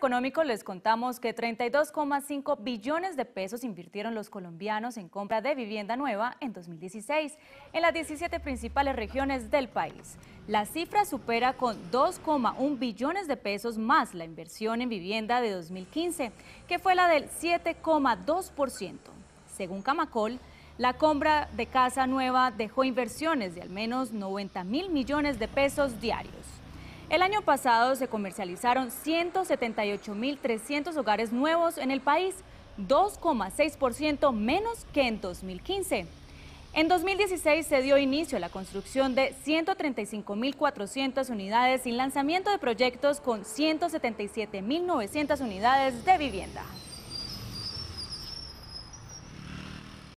económico les contamos que 32,5 billones de pesos invirtieron los colombianos en compra de vivienda nueva en 2016 en las 17 principales regiones del país. La cifra supera con 2,1 billones de pesos más la inversión en vivienda de 2015, que fue la del 7,2%. Según Camacol, la compra de casa nueva dejó inversiones de al menos 90 mil millones de pesos diarios. El año pasado se comercializaron 178.300 hogares nuevos en el país, 2,6% menos que en 2015. En 2016 se dio inicio a la construcción de 135.400 unidades sin lanzamiento de proyectos con 177.900 unidades de vivienda.